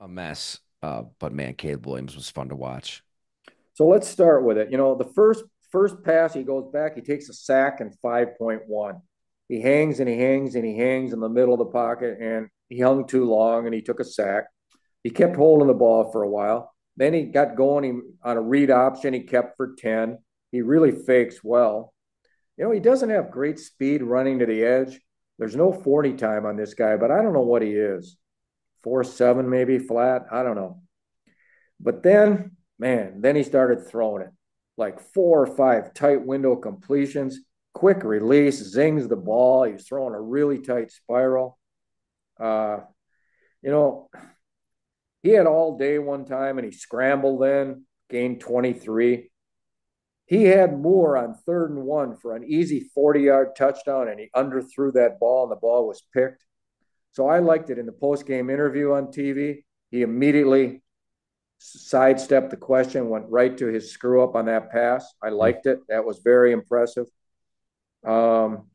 a mess. Uh, but man, Caleb Williams was fun to watch. So let's start with it. You know, the first first pass, he goes back, he takes a sack and 5.1. He hangs and he hangs and he hangs in the middle of the pocket, and he hung too long and he took a sack. He kept holding the ball for a while. Then he got going he, on a read option. He kept for 10. He really fakes well. You know, he doesn't have great speed running to the edge. There's no 40 time on this guy, but I don't know what he is. Four seven maybe flat. I don't know. But then, man, then he started throwing it like four or five tight window completions, quick release, zings the ball. He's throwing a really tight spiral. Uh, you know, he had all day one time and he scrambled then, gained 23. He had Moore on third and one for an easy 40 yard touchdown and he underthrew that ball and the ball was picked. So I liked it in the post game interview on TV. He immediately sidestepped the question, went right to his screw up on that pass. I liked it. That was very impressive. Um,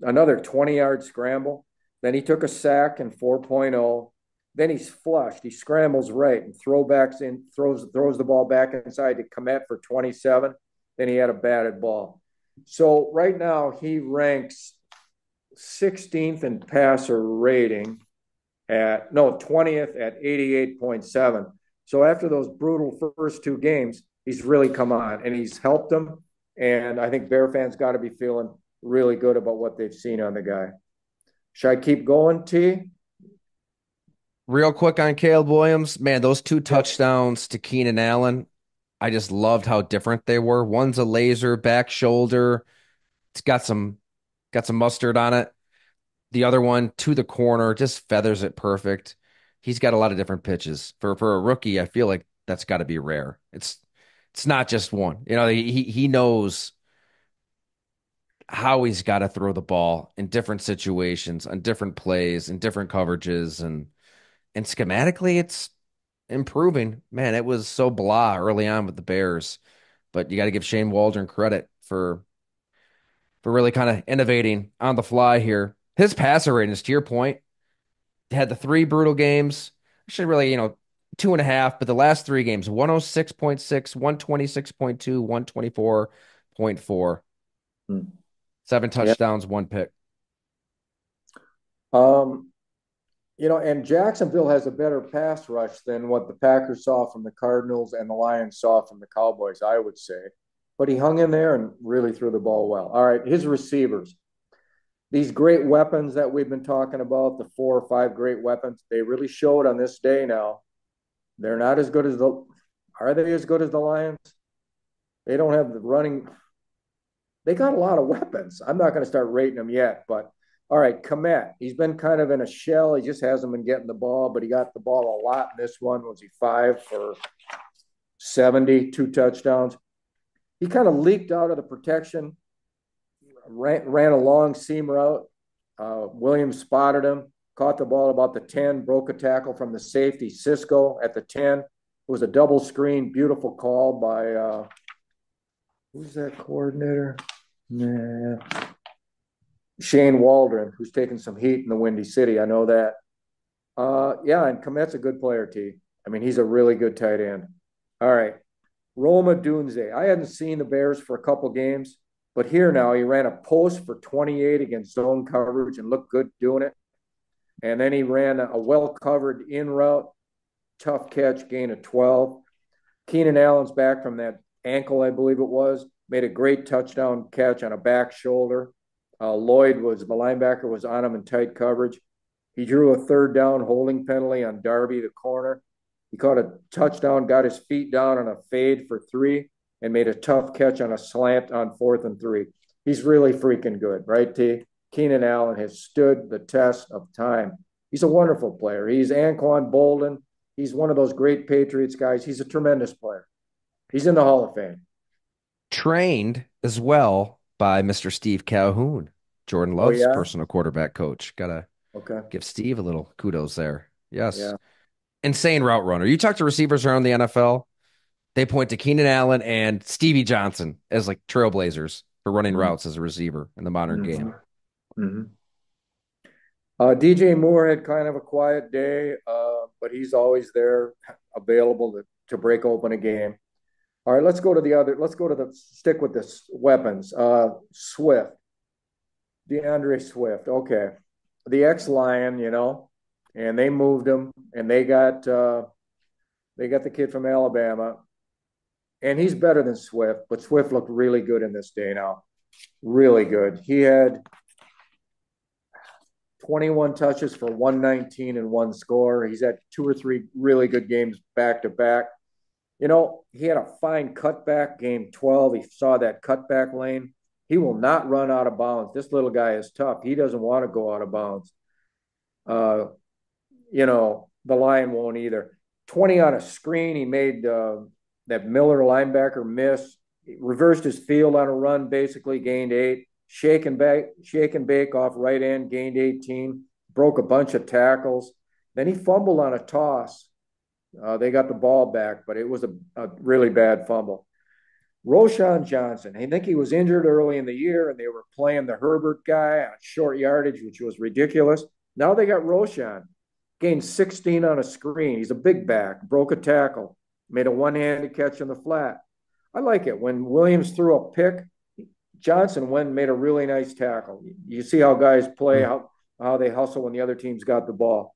another 20 yard scramble. Then he took a sack in 4.0. Then he's flushed. He scrambles right and throwbacks in, throws throws the ball back inside to Kmet for 27. Then he had a batted ball. So right now he ranks 16th in passer rating at no 20th at 88.7. So after those brutal first two games, he's really come on and he's helped them. And I think Bear fans got to be feeling really good about what they've seen on the guy. Should I keep going, T? Real quick on Caleb Williams, man, those two touchdowns to Keenan Allen, I just loved how different they were. One's a laser back shoulder. It's got some got some mustard on it. The other one to the corner, just feathers it perfect. He's got a lot of different pitches. For for a rookie, I feel like that's got to be rare. It's it's not just one. You know, he he knows how he's got to throw the ball in different situations, on different plays, in different coverages, and and schematically, it's improving. Man, it was so blah early on with the Bears, but you got to give Shane Waldron credit for for really kind of innovating on the fly here. His passer ratings, to your point, had the three brutal games. Should really, you know, two and a half, but the last three games 106.6, 126.2, 124.4. Hmm. Seven touchdowns, one pick. Um, you know, and Jacksonville has a better pass rush than what the Packers saw from the Cardinals and the Lions saw from the Cowboys, I would say. But he hung in there and really threw the ball well. All right, his receivers. These great weapons that we've been talking about, the four or five great weapons, they really showed on this day now. They're not as good as the are they as good as the Lions? They don't have the running. They got a lot of weapons. I'm not going to start rating them yet, but all right, Kmet. He's been kind of in a shell. He just hasn't been getting the ball, but he got the ball a lot in this one. Was he five for 70, two touchdowns? He kind of leaked out of the protection, ran, ran a long seam route. Uh, Williams spotted him, caught the ball about the 10, broke a tackle from the safety, Cisco at the 10. It was a double screen, beautiful call by uh, who's that coordinator? Nah. Shane Waldron, who's taken some heat in the Windy City. I know that. Uh, yeah, and Kmet's a good player, T. I mean, he's a really good tight end. All right. Rome Odunze. I hadn't seen the Bears for a couple games, but here now he ran a post for 28 against zone coverage and looked good doing it. And then he ran a well covered in route, tough catch, gain of 12. Keenan Allen's back from that ankle, I believe it was, made a great touchdown catch on a back shoulder. Uh, Lloyd was the linebacker was on him in tight coverage. He drew a third down holding penalty on Darby, the corner. He caught a touchdown, got his feet down on a fade for three, and made a tough catch on a slant on fourth and three. He's really freaking good, right, T? Keenan Allen has stood the test of time. He's a wonderful player. He's Anquan Boldin. He's one of those great Patriots guys. He's a tremendous player. He's in the Hall of Fame. Trained as well by Mr. Steve Calhoun, Jordan oh, Love's oh, yeah? personal quarterback coach. Gotta okay. give Steve a little kudos there. Yes. Yeah. Insane route runner. You talk to receivers around the NFL, they point to Keenan Allen and Stevie Johnson as like trailblazers for running mm-hmm. routes as a receiver in the modern mm-hmm. game. Mm-hmm. Uh, DJ Moore had kind of a quiet day, uh, but he's always there, available to, to break open a game. All right, let's go to the other. Let's go to the stick with the weapons. Uh, Swift, DeAndre Swift. Okay, the ex Lion, you know, and they moved him, and they got uh, they got the kid from Alabama, and he's better than Swift, but Swift looked really good in this day now, really good. He had 21 touches for 119 and one score. He's had two or three really good games back to back. You know, he had a fine cutback game 12. He saw that cutback lane. He will not run out of bounds. This little guy is tough. He doesn't want to go out of bounds. Uh, you know, the Lion won't either. 20 on a screen. He made uh, that Miller linebacker miss. He reversed his field on a run, basically gained eight shake and bake, shake and bake off right end, gained 18, broke a bunch of tackles. Then he fumbled on a toss. Uh, they got the ball back, but it was a, a really bad fumble. Roschon Johnson, I think he was injured early in the year, and they were playing the Herbert guy on short yardage, which was ridiculous. Now they got Roschon, gained 16 on a screen. He's a big back, broke a tackle, made a one handed catch in the flat. I like it. When Williams threw a pick, Johnson went and made a really nice tackle. You see how guys play, how how they hustle when the other team's got the ball.